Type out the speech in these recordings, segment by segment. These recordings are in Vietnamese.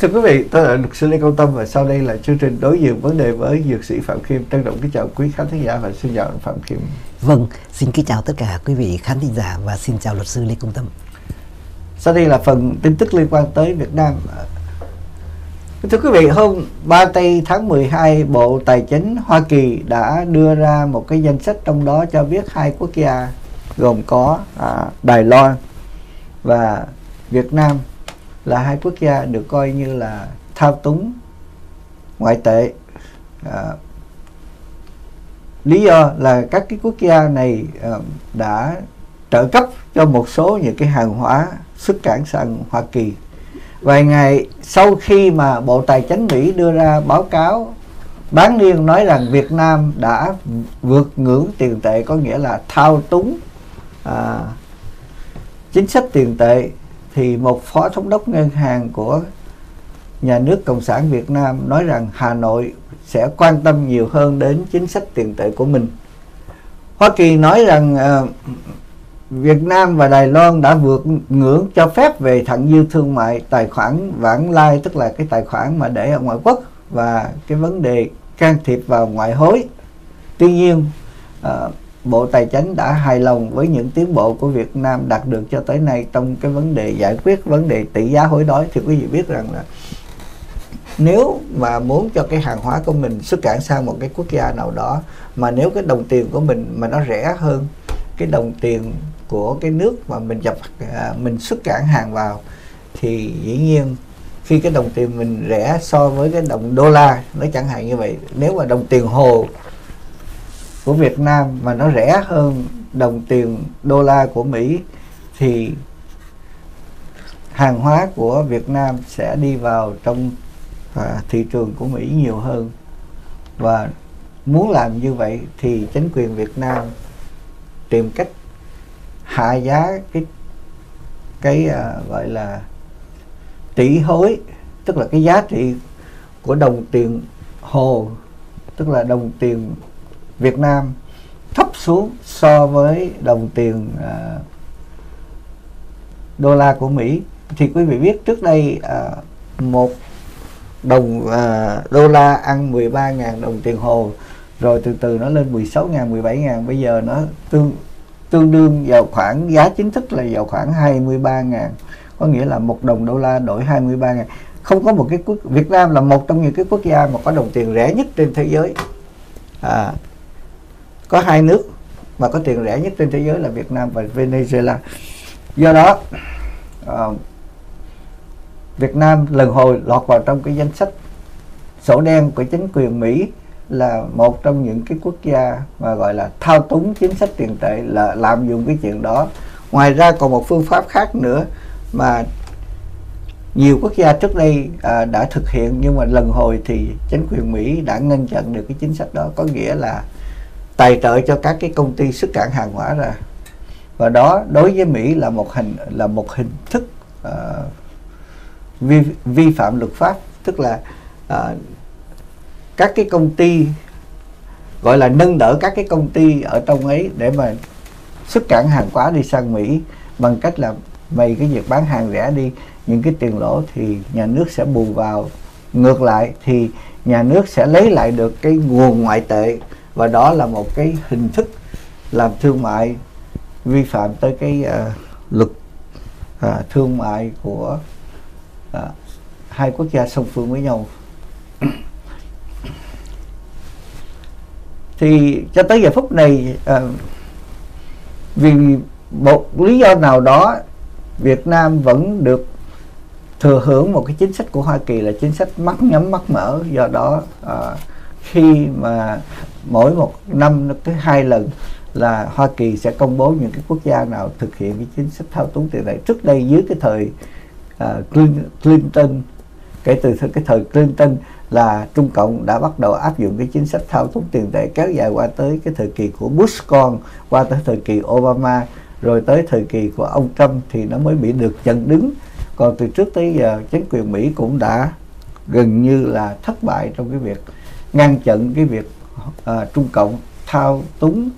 Thưa quý vị, tôi là luật sư Lê Công Tâm và sau đây là chương trình đối diện vấn đề với dược sĩ Phạm Kim. Trân trọng kính chào quý khán thính giả và xin chào anh Phạm Kim. Vâng, xin kính chào tất cả quý vị khán thính giả và xin chào luật sư Lê Công Tâm. Sau đây là phần tin tức liên quan tới Việt Nam. Thưa quý vị, hôm 3 tây tháng 12, Bộ Tài chính Hoa Kỳ đã đưa ra một cái danh sách trong đó cho biết hai quốc gia gồm có à, Đài Loan và Việt Nam là hai quốc gia được coi như là thao túng ngoại tệ. À, lý do là các cái quốc gia này à, đã trợ cấp cho một số những cái hàng hóa xuất cảng sang Hoa Kỳ vài ngày sau khi mà Bộ Tài chính Mỹ đưa ra báo cáo bán niên nói rằng Việt Nam đã vượt ngưỡng tiền tệ có nghĩa là thao túng à, chính sách tiền tệ thì một phó thống đốc ngân hàng của nhà nước cộng sản Việt Nam nói rằng Hà Nội sẽ quan tâm nhiều hơn đến chính sách tiền tệ của mình. Hoa Kỳ nói rằng uh, Việt Nam và Đài Loan đã vượt ngưỡng cho phép về thặng dư thương mại tài khoản vãng lai tức là cái tài khoản mà để ở ngoại quốc và cái vấn đề can thiệp vào ngoại hối. Tuy nhiên uh, Bộ Tài chính đã hài lòng với những tiến bộ của Việt Nam đạt được cho tới nay trong cái vấn đề giải quyết vấn đề tỷ giá hối đoái. Thì quý vị biết rằng là nếu mà muốn cho cái hàng hóa của mình xuất cảng sang một cái quốc gia nào đó, mà nếu cái đồng tiền của mình mà nó rẻ hơn, cái đồng tiền của cái nước mà mình nhập à, mình xuất cảng hàng vào, thì dĩ nhiên khi cái đồng tiền mình rẻ so với cái đồng đô la, nó chẳng hạn như vậy. Nếu mà đồng tiền hồ của Việt Nam mà nó rẻ hơn đồng tiền đô la của Mỹ thì hàng hóa của Việt Nam sẽ đi vào trong à, thị trường của Mỹ nhiều hơn. Và muốn làm như vậy thì chính quyền Việt Nam tìm cách hạ giá cái cái à, gọi là tỷ hối tức là cái giá trị của đồng tiền hồ tức là đồng tiền Việt Nam thấp xuống so với đồng tiền à, đô la của Mỹ. Thì quý vị biết trước đây à, một đồng à, đô la ăn 13.000 đồng tiền hồ rồi từ từ nó lên 16.000 17.000 bây giờ nó tương tương đương vào khoảng giá chính thức là vào khoảng 23.000 có nghĩa là một đồng đô la đổi 23.000 không có một cái quốc Việt Nam là một trong những cái quốc gia mà có đồng tiền rẻ nhất trên thế giới. À, có hai nước mà có tiền rẻ nhất trên thế giới là Việt Nam và Venezuela. Do đó uh, Việt Nam lần hồi lọt vào trong cái danh sách sổ đen của chính quyền Mỹ là một trong những cái quốc gia mà gọi là thao túng chính sách tiền tệ là làm dùng cái chuyện đó. Ngoài ra còn một phương pháp khác nữa mà nhiều quốc gia trước đây à, đã thực hiện nhưng mà lần hồi thì chính quyền Mỹ đã ngăn chặn được cái chính sách đó. Có nghĩa là tài trợ cho các cái công ty xuất cảng hàng hóa ra. Và đó đối với Mỹ là một hình là một hình thức uh, vi vi phạm luật pháp. Tức là uh, các cái công ty gọi là nâng đỡ các cái công ty ở trong ấy để mà xuất cảng hàng hóa đi sang Mỹ bằng cách là mày cái việc bán hàng rẻ đi. Những cái tiền lỗ thì nhà nước sẽ bù vào. Ngược lại thì nhà nước sẽ lấy lại được cái nguồn ngoại tệ và đó là một cái hình thức làm thương mại vi phạm tới cái uh, luật uh, thương mại của uh, hai quốc gia song phương với nhau. Thì cho tới giờ phút này uh, vì một lý do nào đó Việt Nam vẫn được thừa hưởng một cái chính sách của Hoa Kỳ là chính sách mắt nhắm mắt mở. Do đó uh, khi mà mỗi một năm nó tới hai lần là Hoa Kỳ sẽ công bố những cái quốc gia nào thực hiện cái chính sách thao túng tiền tệ. Trước đây dưới cái thời uh, Clinton kể từ cái thời Clinton là Trung Cộng đã bắt đầu áp dụng cái chính sách thao túng tiền tệ kéo dài qua tới cái thời kỳ của Bush con qua tới thời kỳ Obama. Rồi tới thời kỳ của ông Trump thì nó mới bị được chặn đứng. Còn từ trước tới giờ chính quyền Mỹ cũng đã gần như là thất bại trong cái việc ngăn chặn cái việc à, Trung Cộng thao túng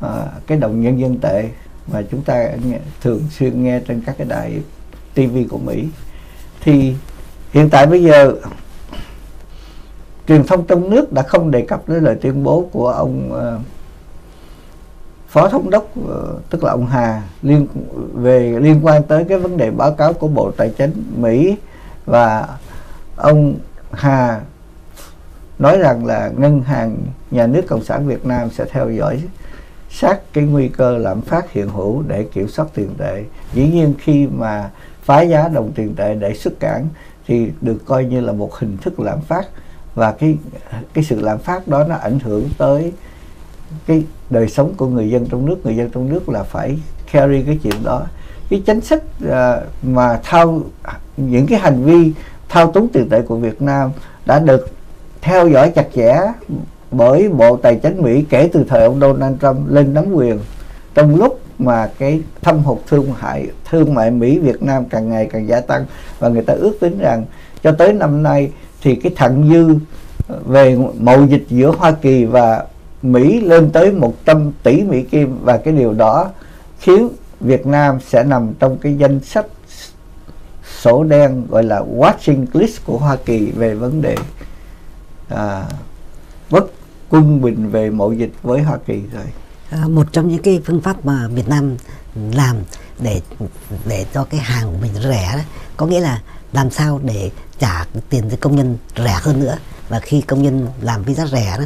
à, cái đồng nhân dân tệ mà chúng ta nghe, thường xuyên nghe trên các cái đài TV của Mỹ. Thì hiện tại bây giờ truyền thông trong nước đã không đề cập đến lời tuyên bố của ông uh, phó thống đốc uh, tức là ông Hà liên về liên quan tới cái vấn đề báo cáo của Bộ Tài chính Mỹ và ông Hà nói rằng là ngân hàng nhà nước cộng sản Việt Nam sẽ theo dõi sát cái nguy cơ lạm phát hiện hữu để kiểm soát tiền tệ. Dĩ nhiên khi mà phá giá đồng tiền tệ để xuất cản thì được coi như là một hình thức lạm phát và cái cái sự lạm phát đó nó ảnh hưởng tới cái đời sống của người dân trong nước. Người dân trong nước là phải carry cái chuyện đó. Cái chính sách uh, mà thao những cái hành vi thao túng tiền tệ của Việt Nam đã được theo dõi chặt chẽ bởi Bộ Tài chính Mỹ kể từ thời ông Donald Trump lên nắm quyền trong lúc mà cái thâm hụt thương mại thương mại Mỹ Việt Nam càng ngày càng gia tăng và người ta ước tính rằng cho tới năm nay thì cái thặng dư về mậu dịch giữa Hoa Kỳ và Mỹ lên tới 100 tỷ Mỹ Kim và cái điều đó khiến Việt Nam sẽ nằm trong cái danh sách sổ đen gọi là watching list của Hoa Kỳ về vấn đề à, bất quân bình về mậu dịch với Hoa Kỳ rồi. À, một trong những cái phương pháp mà Việt Nam làm để để cho cái hàng của mình rẻ đó, có nghĩa là làm sao để trả tiền cho công nhân rẻ hơn nữa và khi công nhân làm với giá rẻ đó,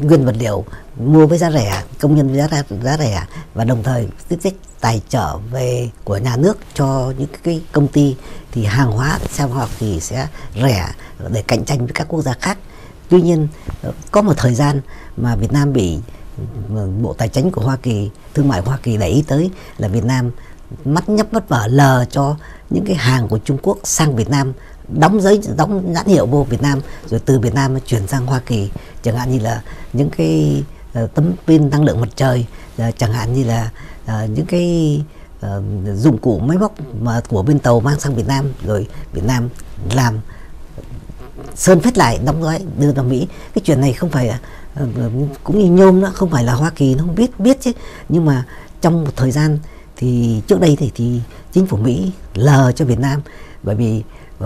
nguyên vật liệu mua với giá rẻ, công nhân với giá giá rẻ, và đồng thời tiết trách tài trợ về của nhà nước cho những cái công ty, thì hàng hóa sang họ thì sẽ rẻ để cạnh tranh với các quốc gia khác. Tuy nhiên, có một thời gian mà Việt Nam bị bộ tài chính của Hoa Kỳ, thương mại Hoa Kỳ để ý tới là Việt Nam mắt nhấp mắt mở lờ cho những cái hàng của Trung Quốc sang Việt Nam đóng giấy đóng nhãn hiệu vô Việt Nam rồi từ Việt Nam chuyển sang Hoa Kỳ. Chẳng hạn như là những cái uh, tấm pin năng lượng mặt trời uh, chẳng hạn như là uh, những cái uh, dụng cụ máy móc mà của bên tàu mang sang Việt Nam rồi Việt Nam làm sơn phết lại đóng gói đưa vào Mỹ. Cái chuyện này không phải uh, cũng như nhôm đó không phải là Hoa Kỳ nó không biết biết chứ. Nhưng mà trong một thời gian thì trước đây thì, thì chính phủ Mỹ lờ cho Việt Nam. Bởi vì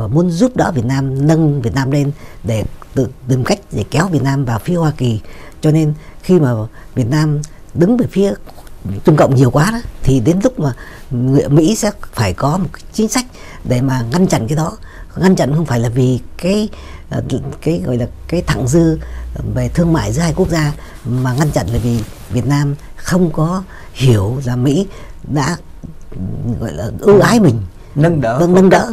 muốn giúp đỡ Việt Nam nâng Việt Nam lên để tự tìm cách để kéo Việt Nam vào phía Hoa Kỳ. Cho nên khi mà Việt Nam đứng về phía Trung Cộng nhiều quá đó thì đến lúc mà Mỹ sẽ phải có một chính sách để mà ngăn chặn cái đó. Ngăn chặn không phải là vì cái ờ, cái gọi là cái thẳng dư về thương mại giữa hai quốc gia mà ngăn chặn là vì Việt Nam không có hiểu là Mỹ đã gọi là ưu ái mình. Nâng đỡ vâng nâng đỡ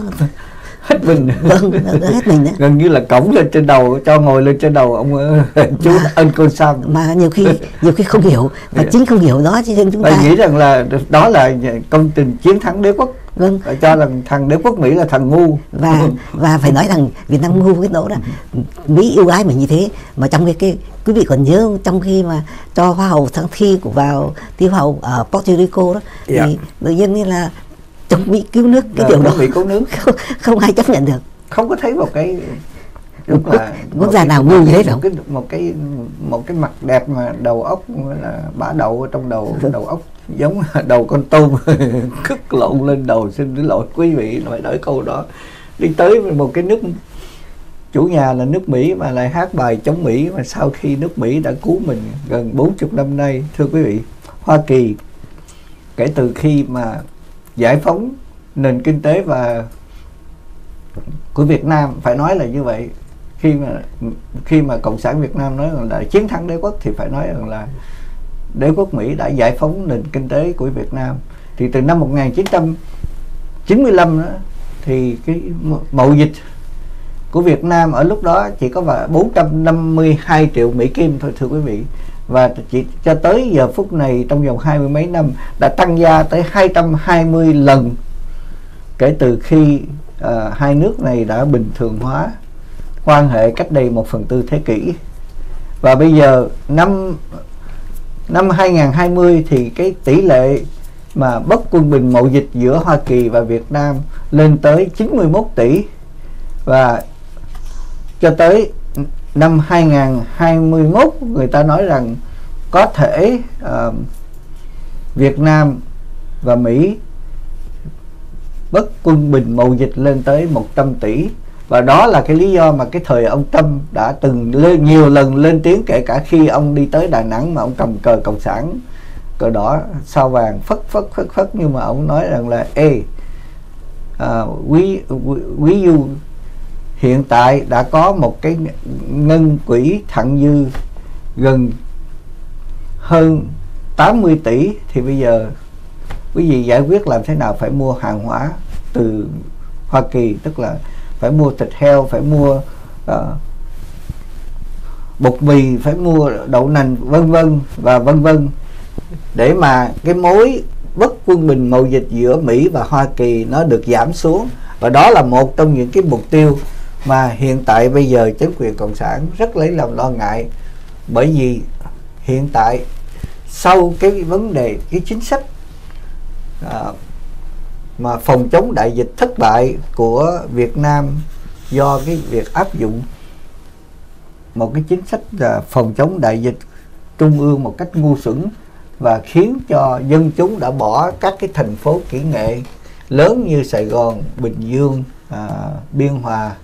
hết mình. Vâng hết mình đấy. Gần như là cổng lên trên đầu cho ngồi lên trên đầu ông chú Mà- ân côn sam mà nhiều khi nhiều khi không hiểu và Dạ. chính không hiểu đó cho nên chúng Tôi ta nghĩ rằng là đó là công trình chiến thắng đế quốc. Vâng. Và cho rằng thằng đế quốc Mỹ là thằng ngu. Và và phải nói rằng Việt Nam ngu cái đó đó. Mỹ yêu ái mình như thế. Mà trong cái cái quý vị còn nhớ trong khi mà cho hoa hậu thắng thi của vào thi hoa hậu ở Puerto Rico đó Dạ. thì tự nhiên như là chống Mỹ cứu nước cái điều đó. Mỹ cứu nước. không, không ai chấp nhận được. Không có thấy một cái đúng là quốc một gia nào ngu như thế một đâu. cái một cái một cái mặt đẹp mà đầu óc là bả đậu ở trong đầu đầu óc giống đầu con tôm. Cất lộn lên đầu xin lỗi quý vị phải nói câu đó. Đi tới một cái nước chủ nhà là nước Mỹ mà lại hát bài chống Mỹ mà sau khi nước Mỹ đã cứu mình gần 40 năm nay thưa quý vị Hoa Kỳ kể từ khi mà giải phóng nền kinh tế và của Việt Nam. Phải nói là như vậy. Khi mà khi mà cộng sản Việt Nam nói rằng là chiến thắng đế quốc thì phải nói rằng là đế quốc Mỹ đã giải phóng nền kinh tế của Việt Nam. Thì từ năm 1995 đó, thì cái mậu dịch của Việt Nam ở lúc đó chỉ có vào 452 triệu Mỹ Kim thôi, thưa quý vị và chỉ cho tới giờ phút này trong vòng hai mươi mấy năm đã tăng gia tới 220 lần kể từ khi uh, hai nước này đã bình thường hóa quan hệ cách đây một phần tư thế kỷ. Và bây giờ năm năm 2020 thì cái tỷ lệ mà bất quân bình mậu dịch giữa Hoa Kỳ và Việt Nam lên tới 91 tỷ. Và cho tới năm 2021 người ta nói rằng có thể uh, Việt Nam và Mỹ bất quân bình mậu dịch lên tới 100 tỷ. Và đó là cái lý do mà cái thời ông Trump đã từng lên nhiều lần lên tiếng kể cả khi ông đi tới Đà Nẵng mà ông cầm cờ cộng sản. Cờ đỏ sao vàng phất phất phất phất. Nhưng mà ông nói rằng là ê uh, quý quý you hiện tại đã có một cái ngân quỹ thặng dư gần hơn 80 tỷ. Thì bây giờ quý vị giải quyết làm thế nào phải mua hàng hóa từ Hoa Kỳ? Tức là phải mua thịt heo phải mua uh, bột mì phải mua đậu nành vân vân và vân vân. Để mà cái mối bất quân bình mậu dịch giữa Mỹ và Hoa Kỳ nó được giảm xuống. Và đó là một trong những cái mục tiêu mà hiện tại bây giờ chính quyền cộng sản rất lấy lòng lo ngại. Bởi vì hiện tại sau cái vấn đề cái chính sách à, mà phòng chống đại dịch thất bại của Việt Nam do cái việc áp dụng một cái chính sách là phòng chống đại dịch trung ương một cách ngu xuẩn và khiến cho dân chúng đã bỏ các cái thành phố kỹ nghệ lớn như Sài Gòn, Bình Dương, à, Biên Hòa,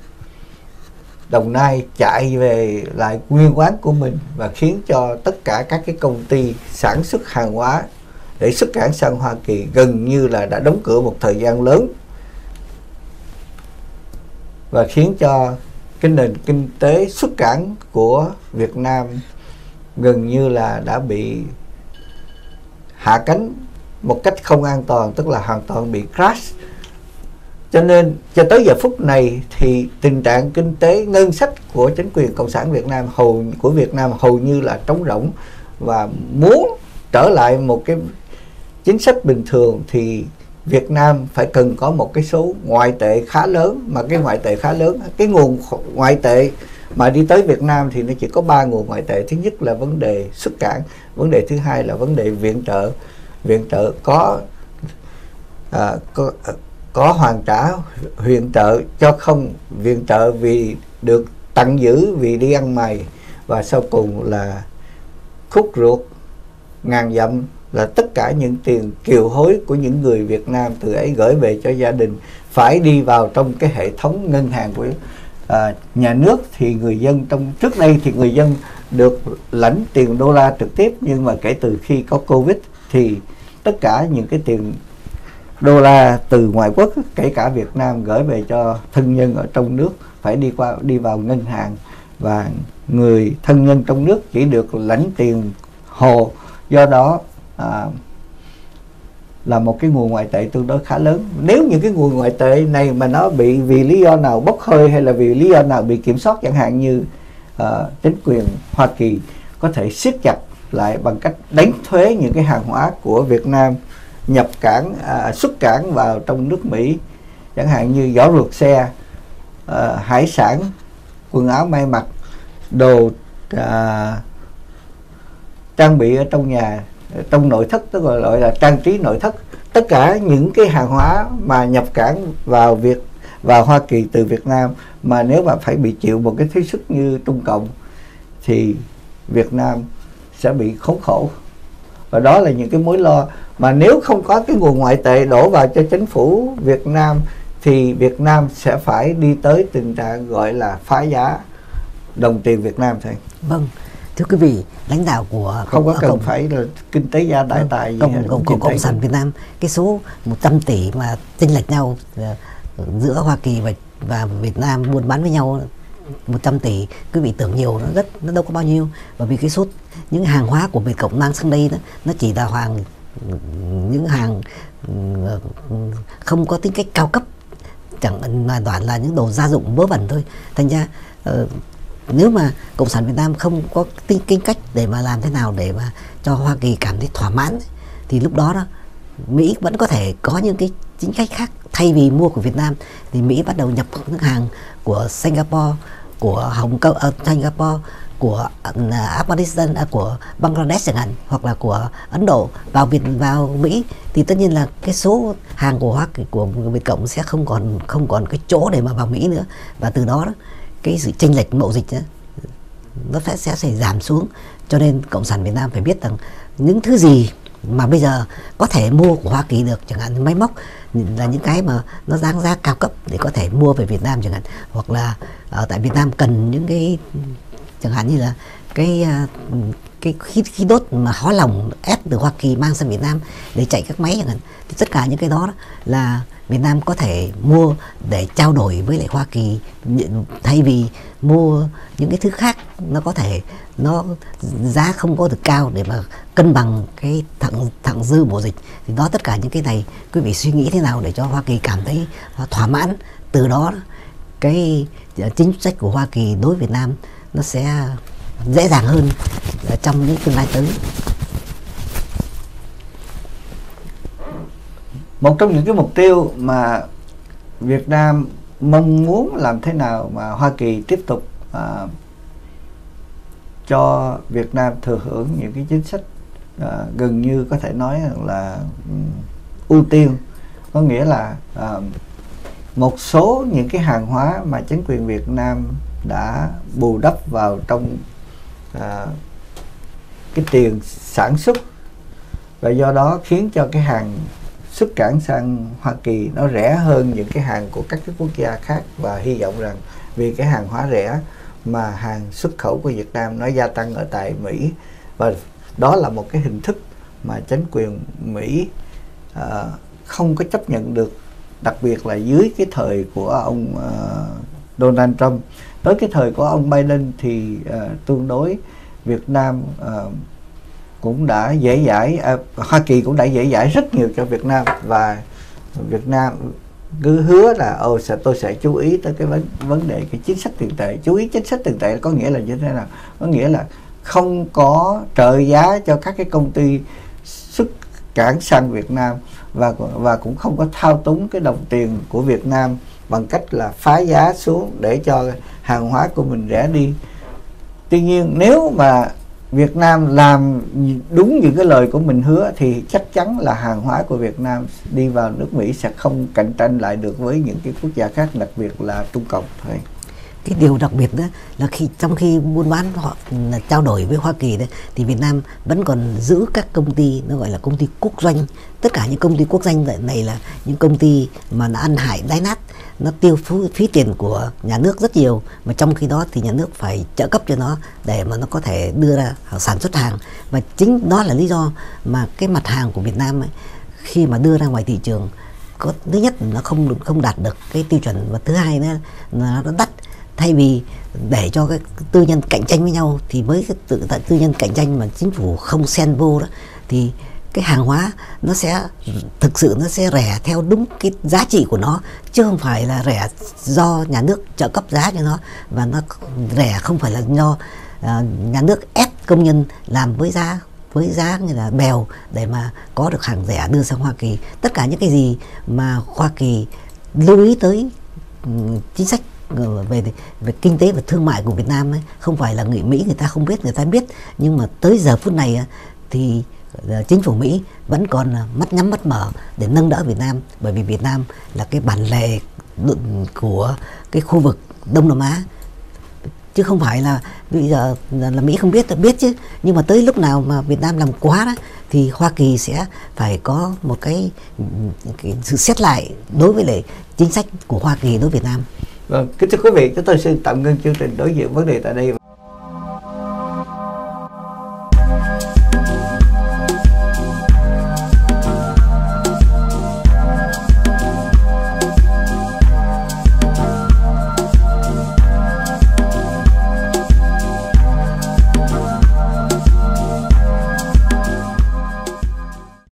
Đồng Nai chạy về lại nguyên quán của mình và khiến cho tất cả các cái công ty sản xuất hàng hóa để xuất cảng sang Hoa Kỳ gần như là đã đóng cửa một thời gian lớn. Và khiến cho cái nền kinh tế xuất cảng của Việt Nam gần như là đã bị hạ cánh một cách không an toàn, tức là hoàn toàn bị crash cho nên cho tới giờ phút này thì tình trạng kinh tế ngân sách của chính quyền cộng sản Việt Nam hầu của Việt Nam hầu như là trống rỗng. Và muốn trở lại một cái chính sách bình thường thì Việt Nam phải cần có một cái số ngoại tệ khá lớn. Mà cái ngoại tệ khá lớn cái nguồn ngoại tệ mà đi tới Việt Nam thì nó chỉ có ba nguồn ngoại tệ. Thứ nhất là vấn đề xuất cảng vấn đề thứ hai là vấn đề viện trợ. Viện trợ có à, có có hoàn trả viện trợ cho không? Viện trợ vì được tặng giữ vì đi ăn mày. Và sau cùng là khúc ruột ngàn dặm là tất cả những tiền kiều hối của những người Việt Nam từ ấy gửi về cho gia đình phải đi vào trong cái hệ thống ngân hàng của à, nhà nước. Thì người dân trong trước đây thì người dân được lãnh tiền đô la trực tiếp nhưng mà kể từ khi có Covid thì tất cả những cái tiền đô la từ ngoại quốc kể cả Việt Nam gửi về cho thân nhân ở trong nước phải đi qua đi vào ngân hàng. Và người thân nhân trong nước chỉ được lãnh tiền hồ. Do đó à, là một cái nguồn ngoại tệ tương đối khá lớn. Nếu những cái nguồn ngoại tệ này mà nó bị vì lý do nào bốc hơi hay là vì lý do nào bị kiểm soát chẳng hạn như uh, chính quyền Hoa Kỳ có thể siết chặt lại bằng cách đánh thuế những cái hàng hóa của Việt Nam nhập cảng à, xuất cảng vào trong nước Mỹ chẳng hạn như giỏ ruột xe à, hải sản quần áo may mặc đồ à, trang bị ở trong nhà trong nội thất tức là gọi là trang trí nội thất. Tất cả những cái hàng hóa mà nhập cảng vào Việt vào Hoa Kỳ từ Việt Nam mà nếu mà phải bị chịu một cái thuế suất như Trung Cộng thì Việt Nam sẽ bị khốn khổ. Và đó là những cái mối lo mà nếu không có cái nguồn ngoại tệ đổ vào cho chính phủ Việt Nam thì Việt Nam sẽ phải đi tới tình trạng gọi là phá giá đồng tiền Việt Nam thôi. Vâng, thưa quý vị, lãnh đạo của không có cần cộng, phải là kinh tế gia đại vâng, tài gì cộng, cộng, cộng, cộng sản Việt Nam cái số 100 tỷ mà chênh lệch nhau ờ, giữa Hoa Kỳ và và Việt Nam buôn bán với nhau 100 tỷ quý vị tưởng nhiều nó rất nó đâu có bao nhiêu. Bởi vì cái số những hàng hóa của Việt Cộng mang sang đây đó, nó chỉ là hàng những hàng ừ, không có tính cách cao cấp, chẳng là toàn là những đồ gia dụng vớ vẩn thôi. Thành ra ờ, nếu mà cộng sản Việt Nam không có tính kinh cách để mà làm thế nào để mà cho Hoa Kỳ cảm thấy thỏa mãn thì lúc đó đó, Mỹ vẫn có thể có những cái chính sách khác. Thay vì mua của Việt Nam, thì Mỹ bắt đầu nhập những hàng của Singapore của Hồng Kông ở uh, Singapore của uh, Afghanistan uh, của Bangladesh chẳng hạn hoặc là của Ấn Độ vào Việt vào Mỹ thì tất nhiên là cái số hàng của Hoa của Việt Cộng sẽ không còn không còn cái chỗ để mà vào Mỹ nữa. Và từ đó, đó cái sự chênh lệch mậu dịch đó, nó sẽ sẽ sẽ giảm xuống. Cho nên cộng sản Việt Nam phải biết rằng những thứ gì mà bây giờ có thể mua của Hoa Kỳ được chẳng hạn máy móc là những cái mà nó đáng giá cao cấp để có thể mua về Việt Nam chẳng hạn. Hoặc là ở tại Việt Nam cần những cái, chẳng hạn như là cái ờ, cái khí khí đốt mà hóa lỏng ép từ Hoa Kỳ mang sang Việt Nam để chạy các máy chẳng hạn. Thì tất cả những cái đó là Việt Nam có thể mua để trao đổi với lại Hoa Kỳ thay vì mua những cái thứ khác, nó có thể, nó giá không có được cao để mà cân bằng cái thặng thặng dư bổ dịch. Thì đó tất cả những cái này quý vị suy nghĩ thế nào để cho Hoa Kỳ cảm thấy thỏa mãn? Từ đó cái chính sách của Hoa Kỳ đối với Việt Nam nó sẽ dễ dàng hơn trong những tương lai tới. Một trong những cái mục tiêu mà Việt Nam mong muốn làm thế nào mà Hoa Kỳ tiếp tục à, cho Việt Nam thừa hưởng những cái chính sách à, gần như có thể nói là um, ưu tiên. Có nghĩa là à, một số những cái hàng hóa mà chính quyền Việt Nam đã bù đắp vào trong à, cái tiền sản xuất và do đó khiến cho cái hàng xuất cảng sang Hoa Kỳ nó rẻ hơn những cái hàng của các cái quốc gia khác. Và hy vọng rằng vì cái hàng hóa rẻ mà hàng xuất khẩu của Việt Nam nó gia tăng ở tại Mỹ và đó là một cái hình thức mà chính quyền Mỹ uh, không có chấp nhận được đặc biệt là dưới cái thời của ông uh, Donald Trump. Tới cái thời của ông Biden thì uh, tương đối Việt Nam uh, cũng đã dễ dãi à, Hoa Kỳ cũng đã dễ dãi rất nhiều cho Việt Nam. Và Việt Nam cứ hứa là ồ sẽ tôi sẽ chú ý tới cái vấn vấn đề cái chính sách tiền tệ. Chú ý chính sách tiền tệ có nghĩa là như thế nào? Có nghĩa là không có trợ giá cho các cái công ty xuất cảng sang Việt Nam và và cũng không có thao túng cái đồng tiền của Việt Nam bằng cách là phá giá xuống để cho hàng hóa của mình rẻ đi. Tuy nhiên, nếu mà Việt Nam làm đúng những cái lời của mình hứa thì chắc chắn là hàng hóa của Việt Nam đi vào nước Mỹ sẽ không cạnh tranh lại được với những cái quốc gia khác, đặc biệt là Trung Cộng thôi cái điều đặc biệt đó là khi trong khi buôn bán họ là trao đổi với Hoa Kỳ đấy thì Việt Nam vẫn còn giữ các công ty nó gọi là công ty quốc doanh. Tất cả những công ty quốc doanh này là những công ty mà nó ăn hại đái nát nó tiêu phí, phí tiền của nhà nước rất nhiều. Mà trong khi đó thì nhà nước phải trợ cấp cho nó để mà nó có thể đưa ra sản xuất hàng. Và chính đó là lý do mà cái mặt hàng của Việt Nam ấy, khi mà đưa ra ngoài thị trường có thứ nhất nó không không đạt được cái tiêu chuẩn. Và thứ hai nữa là nó đắt thay vì để cho cái tư nhân cạnh tranh với nhau thì với cái tự tại tư nhân cạnh tranh mà chính phủ không xen vô đó thì cái hàng hóa nó sẽ thực sự nó sẽ rẻ theo đúng cái giá trị của nó chứ không phải là rẻ do nhà nước trợ cấp giá cho nó và nó rẻ không phải là do uh, nhà nước ép công nhân làm với giá với giá như là bèo để mà có được hàng rẻ đưa sang Hoa Kỳ. Tất cả những cái gì mà Hoa Kỳ lưu ý tới um, chính sách về về kinh tế và thương mại của Việt Nam ấy không phải là người Mỹ người ta không biết người ta biết. Nhưng mà tới giờ phút này thì ờ, chính phủ Mỹ vẫn còn ờ, mắt nhắm mắt mở để nâng đỡ Việt Nam. Bởi vì Việt Nam là cái bản lề của cái khu vực Đông Nam Á. Chứ không phải là bây giờ là Mỹ không biết là biết chứ. Nhưng mà tới lúc nào mà Việt Nam làm quá đó thì Hoa Kỳ sẽ phải có một cái, cái sự xét lại đối với lại chính sách của Hoa Kỳ đối với Việt Nam. Vâng, kính thưa quý vị, chúng tôi xin tạm ngưng chương trình đối diện vấn đề tại đây.